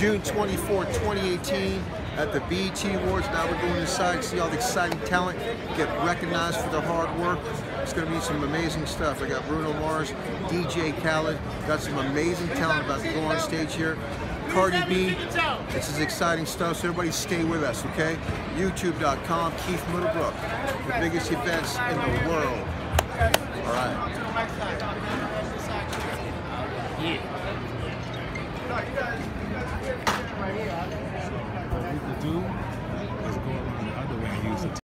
June 24, 2018 at the BET Awards. Now we're going inside, see all the exciting talent, get recognized for their hard work. It's going to be some amazing stuff. I got Bruno Mars, DJ Khaled, got some amazing talent about to go on stage here. Cardi B, this is exciting stuff, so everybody stay with us, okay? YouTube.com, Keith Middlebrook, the biggest events in the world. All right. Yeah. What we could do